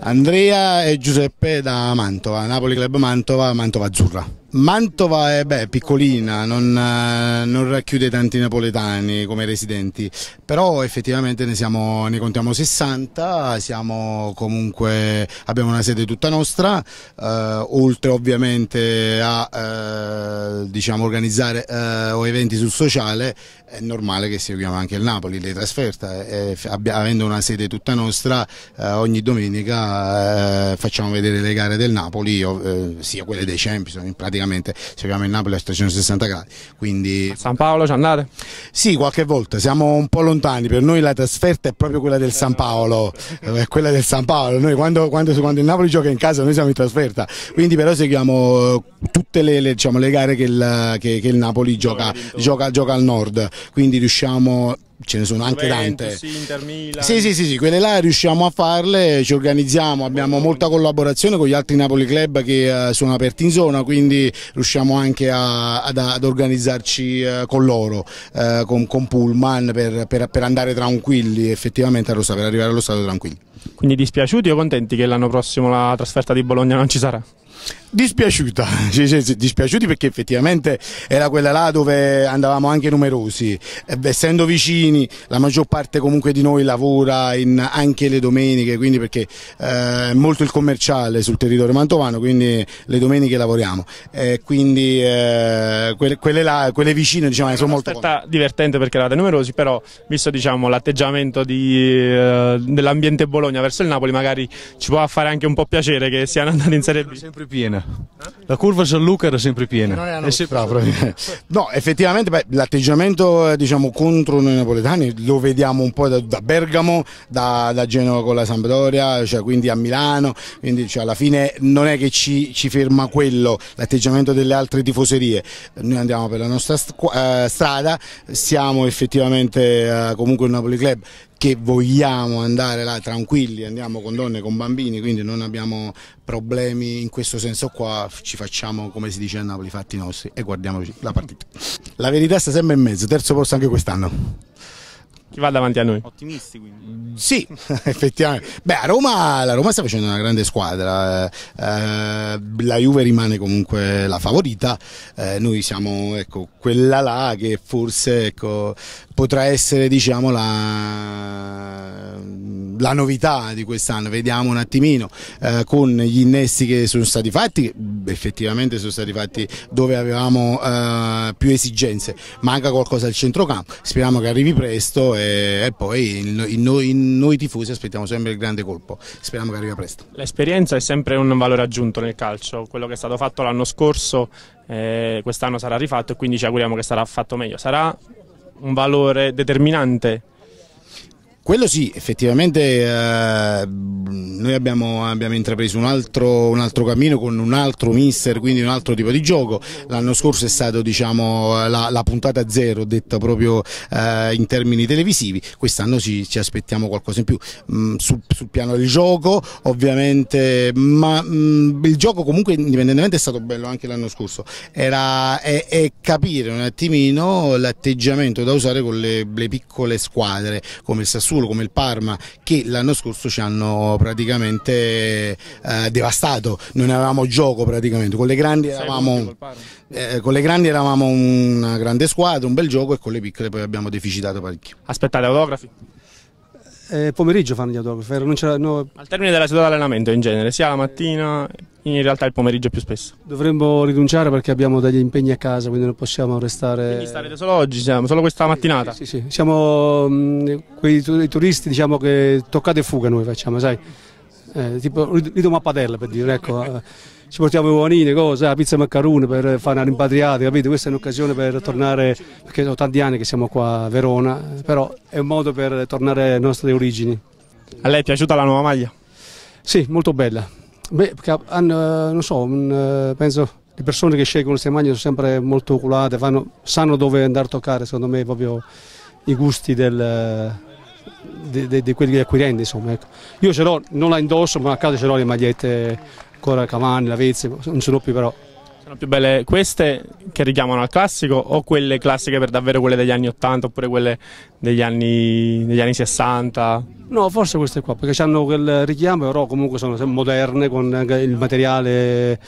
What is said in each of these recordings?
Andrea e Giuseppe da Mantova, Napoli Club Mantova, Mantova Azzurra. Mantova è beh, piccolina, non, eh, non, racchiude tanti napoletani come residenti, però effettivamente ne, siamo, ne contiamo 60, siamo comunque, abbiamo una sede tutta nostra, eh, oltre ovviamente a eh, diciamo, organizzare eh, eventi sul sociale, è normale che seguiamo anche il Napoli, le trasferte, avendo una sede tutta nostra, eh, ogni domenica eh, facciamo vedere le gare del Napoli, sia quelle dei Champions, in pratica praticamente. Seguiamo il Napoli a 360 gradi. Quindi... A San Paolo ci andate? Sì, qualche volta, siamo un po' lontani, per noi la trasferta è proprio quella del San Paolo, è quella del San Paolo, noi quando, quando, quando il Napoli gioca in casa noi siamo in trasferta, quindi però seguiamo tutte le, le, diciamo, le gare che il, che, che il Napoli gioca, gioca, gioca al nord, quindi riusciamo ce ne sono anche tante. Inter, Milan. Sì, sì, sì, sì, quelle là riusciamo a farle, ci organizziamo, abbiamo molta collaborazione con gli altri Napoli Club che uh, sono aperti in zona, quindi riusciamo anche a, ad, ad, organizzarci uh, con loro, uh, con, con, Pullman per, per, per, andare tranquilli effettivamente allo stato, per arrivare allo stato tranquilli. Quindi dispiaciuti o contenti che l'anno prossimo la trasferta di Bologna non ci sarà? Dispiaciuta, dispiaciuti perché effettivamente era quella là dove andavamo anche numerosi, essendo vicini la maggior parte comunque di noi lavora in, anche le domeniche, quindi perché eh, è molto il commerciale sul territorio mantovano, quindi le domeniche lavoriamo, eh, quindi eh, quelle, quelle, là, quelle vicine diciamo, sono molto... È divertente perché eravate numerosi, però visto diciamo, l'atteggiamento eh, dell'ambiente Bologna verso il Napoli magari ci può fare anche un po' piacere che siano andati in Serie B. Sempre piena piena. La curva San Luca era sempre piena. È sempre... no, effettivamente l'atteggiamento diciamo, contro noi napoletani lo vediamo un po' da, da Bergamo, da, da, Genova con la Sampdoria, cioè quindi a Milano, quindi cioè, alla fine non è che ci, ci ferma quello, l'atteggiamento delle altre tifoserie. Noi andiamo per la nostra eh, strada, siamo effettivamente eh, comunque un Napoli Club che vogliamo andare là tranquilli, andiamo con donne, con bambini, quindi non abbiamo problemi in questo senso qua, ci facciamo come si dice a Napoli, fatti nostri e guardiamo la partita. La verità sta sempre in mezzo, terzo posto anche quest'anno. Chi va davanti a noi? Ottimisti quindi. Sì, effettivamente. Beh, a Roma, la Roma sta facendo una grande squadra, eh, la Juve rimane comunque la favorita, eh, noi siamo ecco, quella là che forse ecco, potrà essere diciamo, la, la novità di quest'anno, vediamo un attimino eh, con gli innesti che sono stati fatti, effettivamente sono stati fatti dove avevamo eh, più esigenze, manca qualcosa al centrocampo, speriamo che arrivi presto e, e poi in, in, noi, in, noi, tifosi aspettiamo sempre il grande colpo, speriamo che arrivi presto. L'esperienza è sempre un valore aggiunto nel calcio, quello che è stato fatto l'anno scorso eh, quest'anno sarà rifatto e quindi ci auguriamo che sarà fatto meglio, sarà un valore determinante quello sì, effettivamente eh, noi abbiamo, abbiamo intrapreso un altro, un altro, cammino con un altro mister, quindi un altro tipo di gioco. L'anno scorso è stato diciamo, la, la, puntata zero, detta proprio eh, in termini televisivi, quest'anno ci, ci, aspettiamo qualcosa in più. Mm, sul, sul, piano del gioco, ovviamente, ma mm, il gioco comunque indipendentemente è stato bello anche l'anno scorso, Era, è, è, capire un attimino l'atteggiamento da usare con le, le piccole squadre come il Sassuolo Sassuolo come il Parma che l'anno scorso ci hanno praticamente eh, devastato, non avevamo gioco praticamente, con le grandi eravamo, eh, con le grandi eravamo una grande squadra, un bel gioco e con le piccole poi abbiamo deficitato parecchio. Aspettate autografi? Eh, pomeriggio fanno gli autografi. No... Al termine della seduta di allenamento in genere, sia la mattina, in realtà il pomeriggio più spesso. Dovremmo rinunciare perché abbiamo degli impegni a casa, quindi non possiamo restare. Quindi starete solo oggi, siamo, solo questa mattinata? Sì, sì, sì. siamo mh, mm, quei turisti diciamo che toccate e fuga noi facciamo, sai? Eh, tipo Rito Mappadella per dire, ecco. Eh, ci portiamo i uovanini, cose, la pizza e maccarone per fare una rimpatriata, capite? Questa è un'occasione per tornare, perché sono tanti anni che siamo qua a Verona, però è un modo per tornare alle nostre origini. A lei è piaciuta la nuova maglia? Sì, molto bella. Beh, perché hanno, non so, un, penso le persone che scelgono queste maglie sono sempre molto oculate, fanno, sanno dove andare a toccare, secondo me, proprio i gusti del, di, quelli acquirenti. Insomma, ecco. Io ce l'ho, non la indosso, ma a casa ce l'ho le magliette ancora Cavani, Lavezzi, non ce l'ho più però. Sono più belle queste che richiamano al classico o quelle classiche per davvero quelle degli anni 80 oppure quelle degli anni, degli anni 60? No, forse queste qua, perché hanno quel richiamo, però comunque sono moderne con il materiale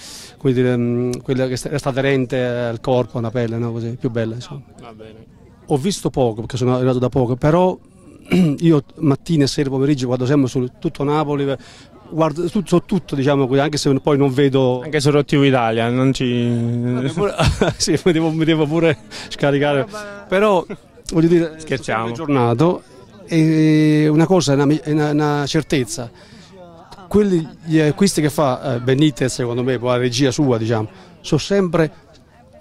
dire, mm, quello che resta aderente al corpo, alla pelle, no? Così, più bella insomma. Va bene. Ho visto poco perché sono arrivato da poco, però io mattina, sera, pomeriggio guardo sempre su tutto Napoli, guardo tutto, tutto diciamo, anche se poi non vedo... Anche su Rottivo Italia, non ci... Pure... sì, mi devo, mi devo, pure scaricare, però voglio dire, scherziamo. Giornato, e una cosa è una, una, certezza. Quelli, gli acquisti che fa eh, Benitez, secondo me, con la regia sua, diciamo, sono sempre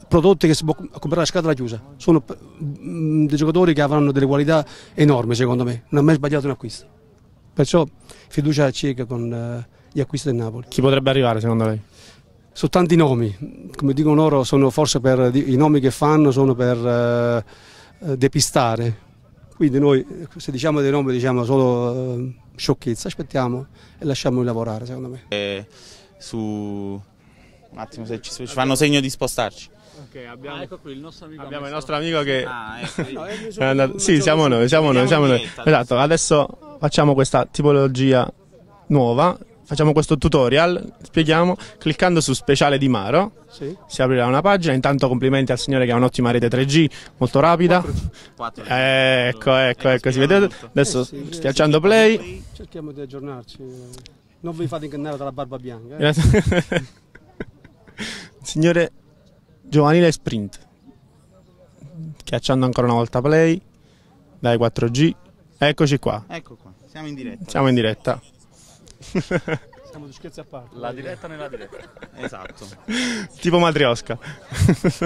prodotti che si può comprare a scatola chiusa. Sono mm, dei giocatori che avranno delle qualità enormi, secondo me. Non ha mai sbagliato un acquisto. Perciò fiducia cieca con eh, gli acquisti del Napoli. Chi potrebbe arrivare, secondo lei? Sono tanti nomi, come dicono loro, sono forse per i nomi che fanno sono per eh, eh depistare quindi noi se diciamo dei nomi diciamo solo eh, sciocchezza, aspettiamo e lasciamoli lavorare secondo me. E su un attimo se ci, ci fanno segno di spostarci. Ok, abbiamo, ah, ecco qui, il nostro amico, abbiamo il nostro amico che ah, ecco. è andato, sì, siamo noi, siamo noi, siamo noi. Esatto, adesso facciamo questa tipologia nuova facciamo questo tutorial, spieghiamo, cliccando su speciale di Maro, sì. si aprirà una pagina, intanto complimenti al signore che ha un'ottima rete 3G, molto rapida, 4, 4, eh, ecco, ecco, ecco, si vede, adesso eh sì, schiacciando play, cerchiamo di aggiornarci, non vi fate ingannare dalla barba bianca. Eh. signore giovanile sprint, schiacciando ancora una volta play, dai 4G, eccoci qua. Ecco qua, siamo in diretta. Siamo in diretta. Siamo di scherzi a parte. La diretta nella diretta. esatto. tipo matriosca.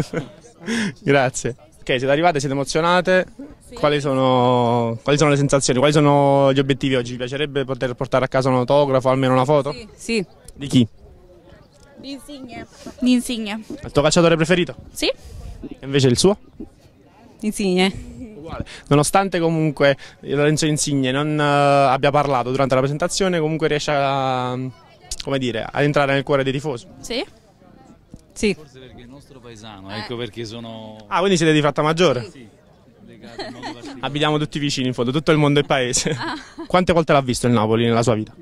Grazie. Ok, siete arrivate, siete emozionate. Sì. Quali, sono, quali, sono, le sensazioni? Quali sono gli obiettivi oggi? Vi piacerebbe poter portare a casa un autografo, almeno una foto? Sì. sì. Di chi? Di Insigne. Di Insigne. Il tuo calciatore preferito? Sì. E invece il suo? Insigne uguale. Nonostante comunque Lorenzo Insigne non uh, abbia parlato durante la presentazione, comunque riesce a, come dire, ad entrare nel cuore dei tifosi. Sì. Sì. Forse perché è il nostro paesano, eh. ecco perché sono... Ah, quindi siete di Frattamaggiore? Sì. Abitiamo tutti vicini in fondo, tutto il mondo è paese. Ah. Quante volte l'ha visto il Napoli nella sua vita?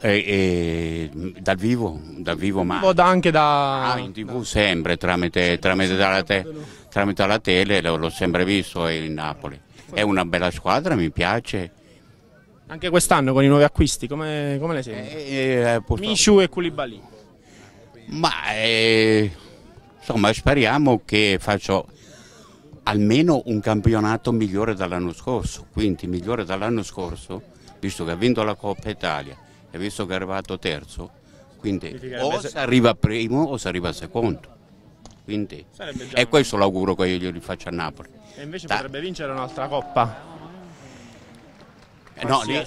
Eh, eh, dal vivo, dal vivo ma anche da... Ah, in tv sempre, tramite, tramite, la, te, tramite la tele, l'ho sempre visto in Napoli. È una bella squadra, mi piace. Anche quest'anno con i nuovi acquisti, come, come le senti? Eh, eh, Mishu e Koulibaly. Ma eh, insomma speriamo che faccia almeno un campionato migliore dell'anno scorso, quindi migliore dell'anno scorso, visto che ha vinto la Coppa Italia e visto che è arrivato terzo, quindi o si arriva primo o si arriva secondo. Quindi, è questo l'augurio che io gli faccio a Napoli. E invece da. potrebbe vincere un'altra coppa. Eh, no, lì,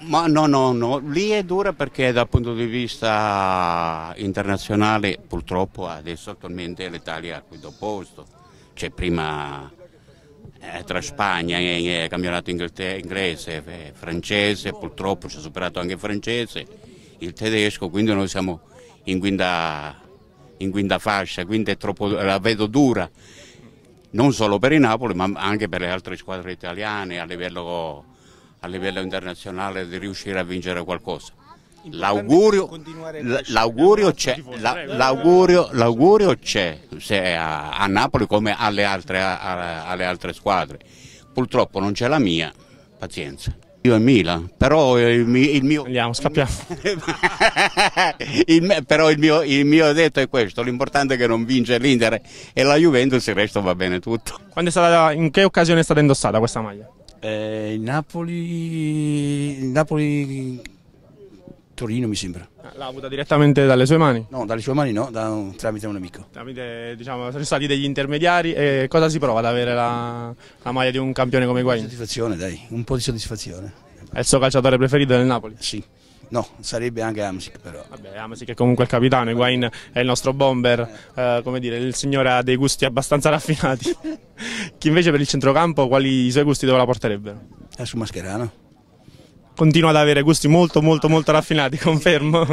ma no, no, no, lì è dura perché dal punto di vista internazionale purtroppo adesso attualmente l'Italia è al quinto posto. C'è prima eh, tra Spagna eh, campionato inglese, eh, francese, purtroppo ci ha superato anche il francese, il tedesco, quindi noi siamo in quinta, in quinta fascia, quindi troppo, la vedo dura, non solo per il Napoli ma anche per le altre squadre italiane a livello, a livello internazionale di riuscire a vincere qualcosa. L'augurio, l'augurio c'è, l'augurio, l'augurio c'è a, a, Napoli come alle altre, a, alle altre squadre. Purtroppo non c'è la mia, pazienza. Io e Milan, però il, il mio... Andiamo, scappiamo. il, però il mio, il mio, detto è questo, l'importante è che non vince l'Inter e la Juventus, il resto va bene tutto. Stata, in che occasione è stata indossata questa maglia? Eh, il Napoli... Il Napoli Torino mi sembra. Ah, l'ha avuta direttamente dalle sue mani? No, dalle sue mani no, da, tramite un amico. Tramite, diciamo, sono stati degli intermediari e cosa si prova ad avere la, la maglia di un campione come Guain? Soddisfazione, dai, un po' di soddisfazione. È il suo calciatore preferito del Napoli? Sì. No, sarebbe anche Amsic però. Vabbè, Amsic è comunque il capitano, Higuain è il nostro bomber, eh, come dire, il signore ha dei gusti abbastanza raffinati. Chi invece per il centrocampo, quali i suoi gusti dove la porterebbero? È su Mascherano continua ad avere gusti molto molto molto raffinati, confermo.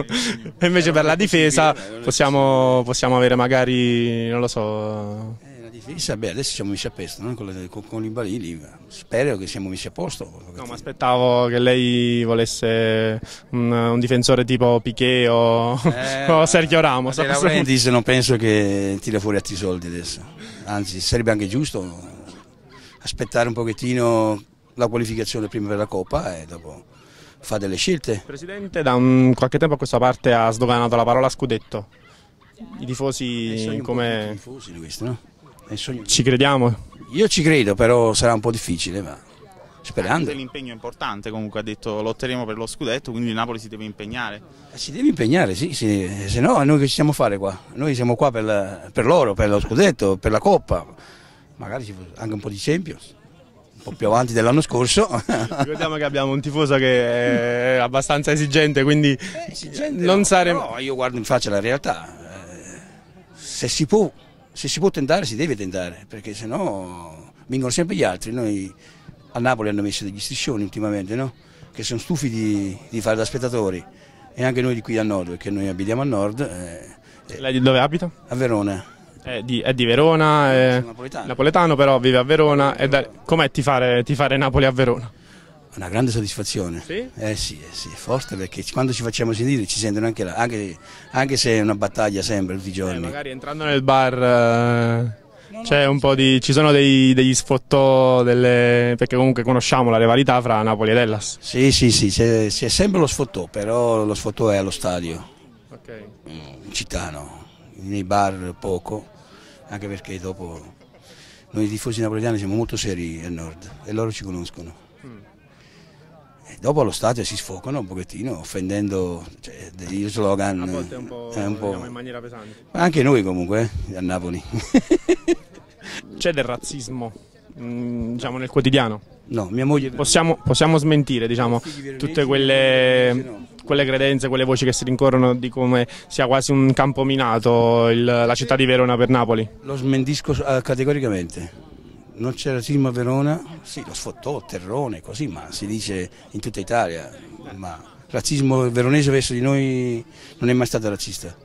E invece per la difesa possiamo, possiamo avere magari, non lo so... Eh, difesa, beh, adesso siamo messi a posto no? con, le, con, con, i balini, spero che siamo messi a posto. No, ma aspettavo che lei volesse un, un difensore tipo Piquet o, eh, o Sergio Ramos. De Laurentiis non penso che tira fuori altri soldi adesso, anzi sarebbe anche giusto aspettare un pochettino la qualificazione prima per la Coppa e dopo fare delle scelte. Presidente, da un, qualche tempo a questa parte ha sdoganato la parola scudetto. I tifosi come... Tifosi questo, no? Ci crediamo? Io ci credo, però sarà un po' difficile, ma sperando. L'impegno è importante, comunque ha detto lotteremo per lo scudetto, quindi il Napoli si deve impegnare. Eh, si deve impegnare, sì, sì. se no noi che ci stiamo a fare qua? Noi siamo qua per, per loro, per lo scudetto, per la Coppa, magari anche un po' di Champions po' più avanti dell'anno scorso. Ricordiamo che abbiamo un tifoso che è abbastanza esigente, quindi eh, esigente non no, saremo... No, io guardo in faccia la realtà. Eh, se si può se si può tentare si deve tentare, perché sennò vincono sempre gli altri. Noi a Napoli hanno messo degli striscioni ultimamente, no? che sono stufi di, di, fare da spettatori e anche noi di qui a nord, perché noi abitiamo a nord. Eh, Lei di dove abita? A Verona. È di, è di Verona, è napoletano. napoletano. però vive a Verona. Com'è tifare, tifare Napoli a Verona? Una grande soddisfazione. Sì? Eh sì, eh sì, forte perché quando ci facciamo sentire ci sentono anche là, anche, anche se è una battaglia sempre tutti i giorni. Eh, magari entrando nel bar eh, c'è un po' di. ci sono dei, degli sfottò delle. perché comunque conosciamo la rivalità fra Napoli ed Hellas. Sì, sì, sì, c'è, sempre lo sfottò, però lo sfottò è allo stadio. Ok. In città no, nei bar poco, anche perché dopo noi tifosi napoletani siamo molto seri al nord e loro ci conoscono. Dopo allo stadio si sfocano un pochettino offendendo cioè, degli slogan. A volte un po', un po'... Diciamo in maniera pesante. Ma anche noi comunque, eh, a Napoli. C'è del razzismo, mm, diciamo, nel quotidiano? No, mia moglie... Possiamo, possiamo smentire, diciamo, tutte quelle, quelle, credenze, quelle voci che si rincorrono di come sia quasi un campo minato il, la città di Verona per Napoli? Lo smentisco eh, categoricamente non c'è razzismo a Verona, sì, lo sfottò, terrone, così, ma si dice in tutta Italia, ma il razzismo veronese verso di noi non è mai stato razzista.